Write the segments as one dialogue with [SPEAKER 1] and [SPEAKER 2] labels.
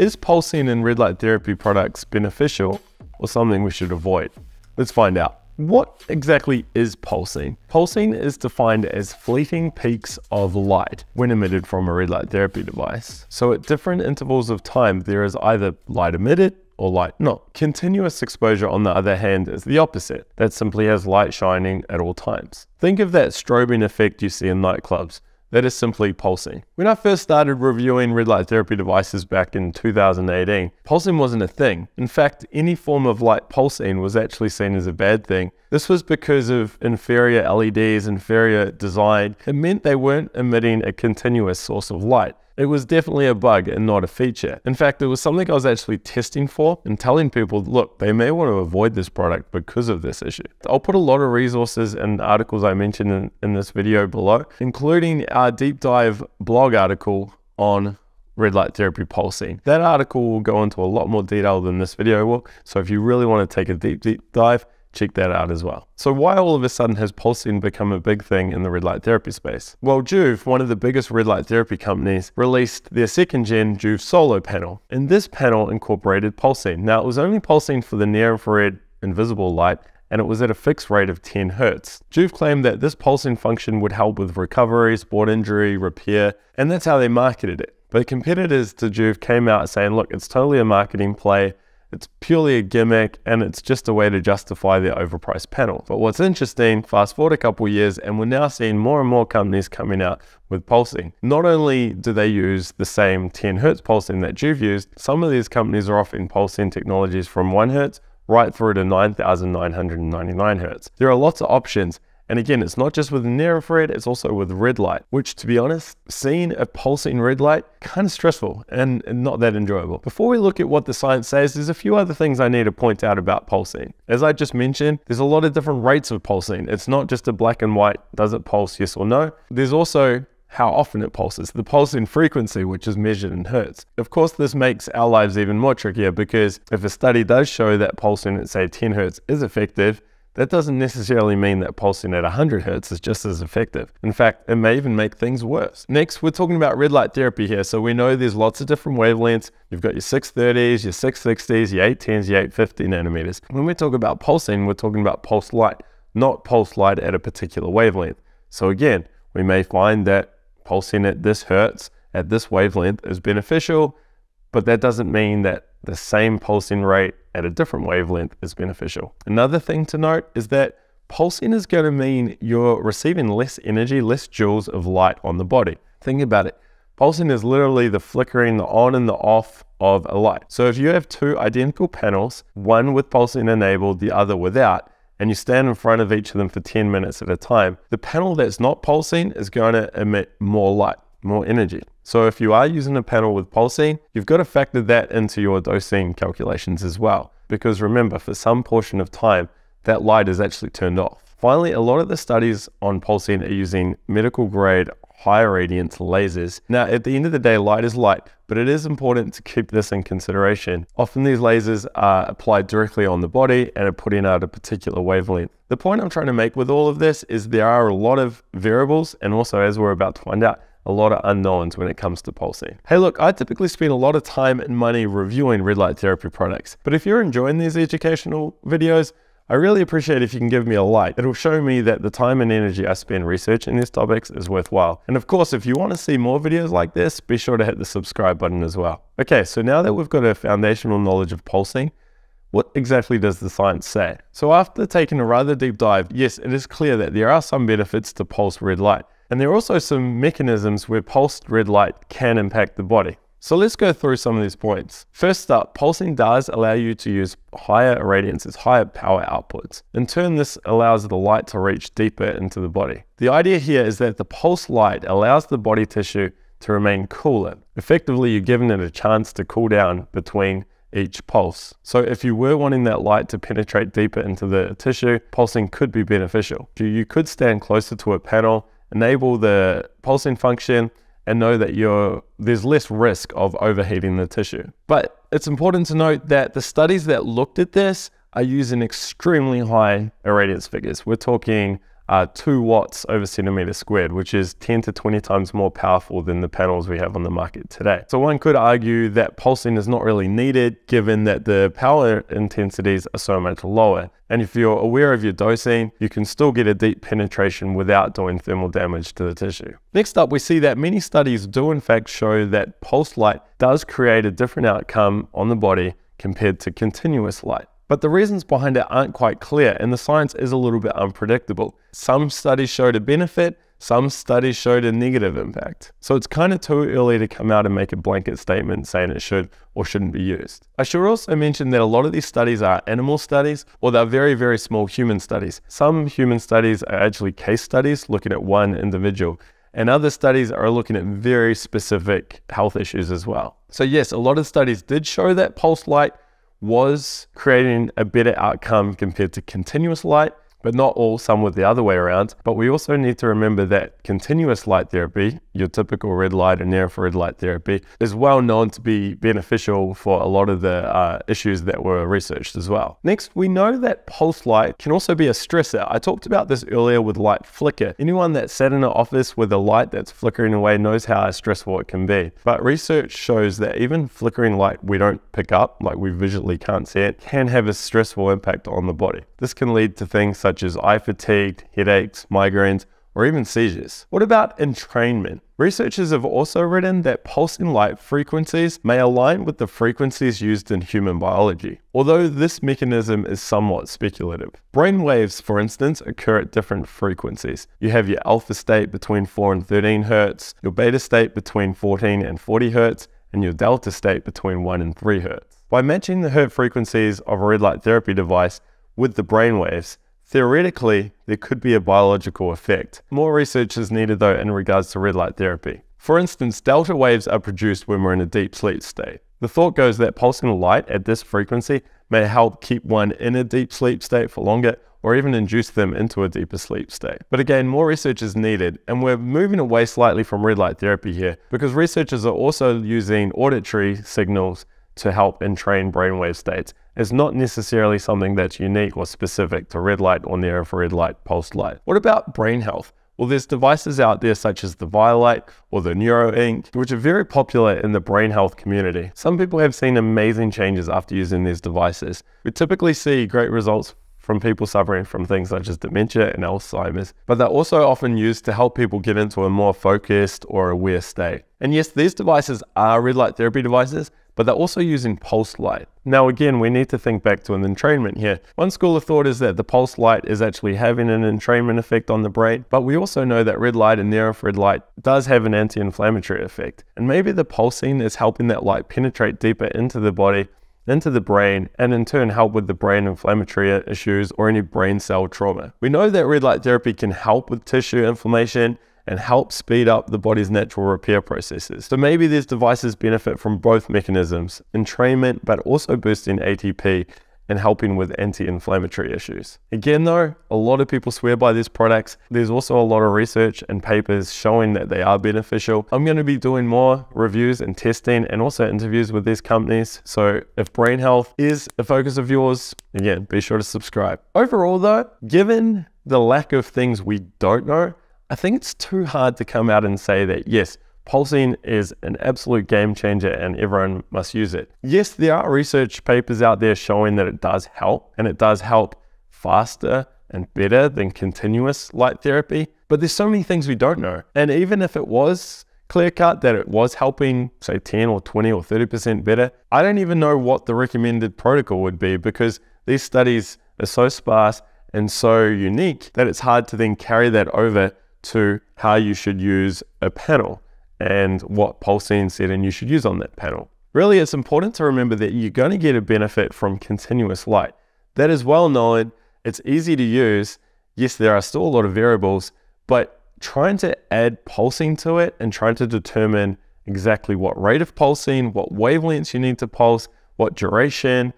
[SPEAKER 1] Is pulsing in red light therapy products beneficial or something we should avoid? Let's find out. What exactly is pulsing? Pulsing is defined as fleeting peaks of light when emitted from a red light therapy device. So at different intervals of time, there is either light emitted or light not. Continuous exposure, on the other hand, is the opposite. That simply has light shining at all times. Think of that strobing effect you see in nightclubs. That is simply pulsing. When I first started reviewing red light therapy devices back in 2018, pulsing wasn't a thing. In fact, any form of light pulsing was actually seen as a bad thing. This was because of inferior LEDs, inferior design. It meant they weren't emitting a continuous source of light. It was definitely a bug and not a feature. In fact, it was something I was actually testing for and telling people, look, they may want to avoid this product because of this issue. I'll put a lot of resources and articles I mentioned in, in this video below, including our deep dive blog article on red light therapy pulsing. That article will go into a lot more detail than this video will. So if you really want to take a deep, deep dive, check that out as well. So why all of a sudden has pulsing become a big thing in the red light therapy space? Well, Joovv, one of the biggest red light therapy companies, released their second gen Joovv Solo panel. And this panel incorporated pulsing. Now it was only pulsing for the near infrared invisible light and it was at a fixed rate of 10 hertz. Joovv claimed that this pulsing function would help with recovery, sport injury, repair, and that's how they marketed it. But competitors to Joovv came out saying, look, it's totally a marketing play. It's purely a gimmick and it's just a way to justify their overpriced panel. But what's interesting, fast forward a couple years and we're now seeing more and more companies coming out with pulsing. Not only do they use the same 10 hertz pulsing that Joovv used, some of these companies are offering pulsing technologies from 1 hertz right through to 9,999 hertz. There are lots of options and again, it's not just with near infrared, it's also with red light, which to be honest, seeing a pulsing red light, kind of stressful and not that enjoyable. Before we look at what the science says, there's a few other things I need to point out about pulsing. As I just mentioned, there's a lot of different rates of pulsing. It's not just a black and white, does it pulse yes or no? There's also how often it pulses, the pulsing frequency, which is measured in hertz. Of course, this makes our lives even more trickier because if a study does show that pulsing at say 10 hertz is effective, that doesn't necessarily mean that pulsing at 100 hertz is just as effective. In fact, it may even make things worse. Next, we're talking about red light therapy here. So we know there's lots of different wavelengths. You've got your 630s, your 660s, your 810s, your 850 nanometers. When we talk about pulsing, we're talking about pulse light, not pulse light at a particular wavelength. So again, we may find that pulsing at this hertz, at this wavelength is beneficial, but that doesn't mean that the same pulsing rate at a different wavelength is beneficial. Another thing to note is that pulsing is going to mean you're receiving less energy, less joules of light on the body. Think about it. Pulsing is literally the flickering, the on and the off of a light. So if you have two identical panels, one with pulsing enabled, the other without, and you stand in front of each of them for 10 minutes at a time, the panel that's not pulsing is going to emit more light more energy. So if you are using a panel with pulsing, you've got to factor that into your dosing calculations as well. Because remember, for some portion of time, that light is actually turned off. Finally, a lot of the studies on pulsing are using medical grade higher radiance lasers. Now, at the end of the day, light is light, but it is important to keep this in consideration. Often these lasers are applied directly on the body and are putting out a particular wavelength. The point I'm trying to make with all of this is there are a lot of variables, and also as we're about to find out, a lot of unknowns when it comes to pulsing. Hey look, I typically spend a lot of time and money reviewing red light therapy products, but if you're enjoying these educational videos, I really appreciate if you can give me a like. It'll show me that the time and energy I spend researching these topics is worthwhile. And of course, if you want to see more videos like this, be sure to hit the subscribe button as well. Okay, so now that we've got a foundational knowledge of pulsing, what exactly does the science say? So after taking a rather deep dive, yes, it is clear that there are some benefits to pulse red light. And there are also some mechanisms where pulsed red light can impact the body. So let's go through some of these points. First up, pulsing does allow you to use higher irradiances, higher power outputs. In turn, this allows the light to reach deeper into the body. The idea here is that the pulse light allows the body tissue to remain cooler. Effectively, you're giving it a chance to cool down between each pulse. So if you were wanting that light to penetrate deeper into the tissue, pulsing could be beneficial. You could stand closer to a panel enable the pulsing function and know that you're, there's less risk of overheating the tissue. But it's important to note that the studies that looked at this are using extremely high irradiance figures. We're talking are 2 watts over centimeter squared, which is 10 to 20 times more powerful than the panels we have on the market today. So one could argue that pulsing is not really needed given that the power intensities are so much lower. And if you're aware of your dosing, you can still get a deep penetration without doing thermal damage to the tissue. Next up, we see that many studies do in fact show that pulse light does create a different outcome on the body compared to continuous light. But the reasons behind it aren't quite clear and the science is a little bit unpredictable. Some studies showed a benefit, some studies showed a negative impact. So it's kind of too early to come out and make a blanket statement saying it should or shouldn't be used. I should also mention that a lot of these studies are animal studies or they're very, very small human studies. Some human studies are actually case studies looking at one individual and other studies are looking at very specific health issues as well. So yes, a lot of studies did show that pulse light was creating a better outcome compared to continuous light, but not all, some were the other way around. But we also need to remember that continuous light therapy, your typical red light and near infrared light therapy, is well known to be beneficial for a lot of the uh, issues that were researched as well. Next, we know that pulse light can also be a stressor. I talked about this earlier with light flicker. Anyone that sat in an office with a light that's flickering away knows how stressful it can be. But research shows that even flickering light we don't pick up, like we visually can't see it, can have a stressful impact on the body. This can lead to things such such as eye fatigue, headaches, migraines, or even seizures. What about entrainment? Researchers have also written that pulsing light frequencies may align with the frequencies used in human biology, although this mechanism is somewhat speculative. Brain waves, for instance, occur at different frequencies. You have your alpha state between 4 and 13 Hz, your beta state between 14 and 40 Hz, and your delta state between 1 and 3 Hz. By matching the Hertz frequencies of a red light therapy device with the brain waves, Theoretically, there could be a biological effect. More research is needed though in regards to red light therapy. For instance, delta waves are produced when we're in a deep sleep state. The thought goes that pulsing light at this frequency may help keep one in a deep sleep state for longer or even induce them into a deeper sleep state. But again, more research is needed, and we're moving away slightly from red light therapy here because researchers are also using auditory signals to help entrain brainwave states is not necessarily something that's unique or specific to red light or near infrared light pulsed light. What about brain health? Well, there's devices out there such as the Vielight or the Neuronic, which are very popular in the brain health community. Some people have seen amazing changes after using these devices. We typically see great results from people suffering from things such as dementia and Alzheimer's, but they're also often used to help people get into a more focused or aware state. And yes, these devices are red light therapy devices, but they're also using pulse light. Now again, we need to think back to an entrainment here. One school of thought is that the pulse light is actually having an entrainment effect on the brain, but we also know that red light and near infrared light does have an anti-inflammatory effect. And maybe the pulsing is helping that light penetrate deeper into the body into the brain and in turn help with the brain inflammatory issues or any brain cell trauma. We know that red light therapy can help with tissue inflammation and help speed up the body's natural repair processes. So maybe these devices benefit from both mechanisms, entrainment, but also boosting ATP and helping with anti-inflammatory issues. Again though, a lot of people swear by these products. There's also a lot of research and papers showing that they are beneficial. I'm going to be doing more reviews and testing and also interviews with these companies. So if brain health is a focus of yours, again, be sure to subscribe. Overall though, given the lack of things we don't know, I think it's too hard to come out and say that, yes, pulsing is an absolute game changer and everyone must use it. Yes, there are research papers out there showing that it does help and it does help faster and better than continuous light therapy, but there's so many things we don't know. And even if it was clear cut that it was helping, say, 10 or 20 or 30% better, I don't even know what the recommended protocol would be because these studies are so sparse and so unique that it's hard to then carry that over to how you should use a panel and what pulsing setting you should use on that panel. Really, it's important to remember that you're going to get a benefit from continuous light. That is well known, it's easy to use. Yes, there are still a lot of variables, but trying to add pulsing to it and trying to determine exactly what rate of pulsing, what wavelengths you need to pulse, what duration,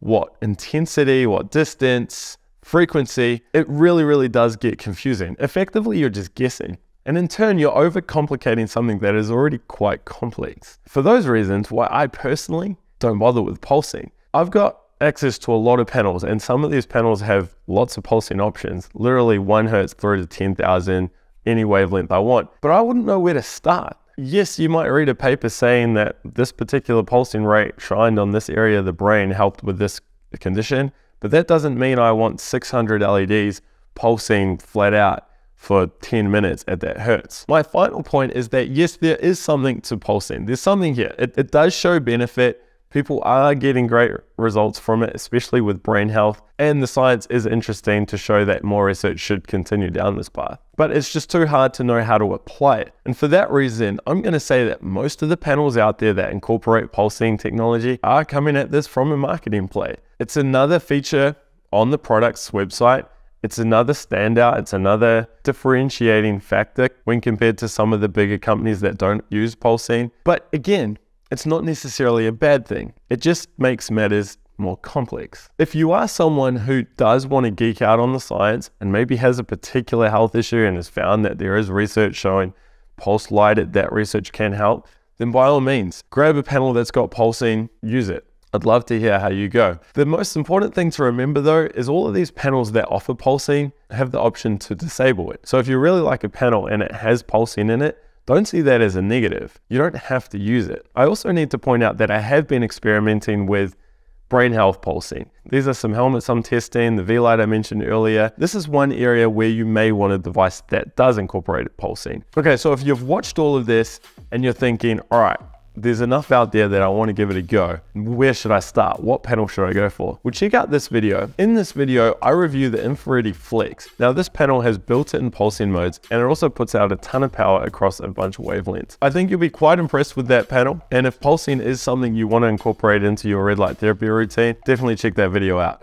[SPEAKER 1] what intensity, what distance, frequency, it really, really does get confusing. Effectively, you're just guessing. And in turn, you're overcomplicating something that is already quite complex. For those reasons, why I personally don't bother with pulsing. I've got access to a lot of panels, and some of these panels have lots of pulsing options, literally 1 hertz through to 10,000, any wavelength I want. But I wouldn't know where to start. Yes, you might read a paper saying that this particular pulsing rate shined on this area of the brain helped with this condition, but that doesn't mean I want 600 LEDs pulsing flat out for 10 minutes at that hertz. My final point is that yes, there is something to pulsing. There's something here. It, it does show benefit People are getting great results from it, especially with brain health, and the science is interesting to show that more research should continue down this path. But it's just too hard to know how to apply it. And for that reason, I'm going to say that most of the panels out there that incorporate pulsing technology are coming at this from a marketing play. It's another feature on the product's website it's another standout. It's another differentiating factor when compared to some of the bigger companies that don't use pulsing. But again, it's not necessarily a bad thing. It just makes matters more complex. If you are someone who does want to geek out on the science and maybe has a particular health issue and has found that there is research showing pulse light at that research can help, then by all means, grab a panel that's got pulsing, use it. I'd love to hear how you go. The most important thing to remember though is all of these panels that offer pulsing have the option to disable it. So if you really like a panel and it has pulsing in it, don't see that as a negative. You don't have to use it. I also need to point out that I have been experimenting with brain health pulsing. These are some helmets I'm testing, the Vielight I mentioned earlier. This is one area where you may want a device that does incorporate pulsing. Okay, so if you've watched all of this and you're thinking, all right, there's enough out there that I want to give it a go. Where should I start? What panel should I go for? Well, check out this video. In this video, I review the Infraredi Flex. Now, this panel has built-in pulsing modes, and it also puts out a ton of power across a bunch of wavelengths. I think you'll be quite impressed with that panel, and if pulsing is something you want to incorporate into your red light therapy routine, definitely check that video out.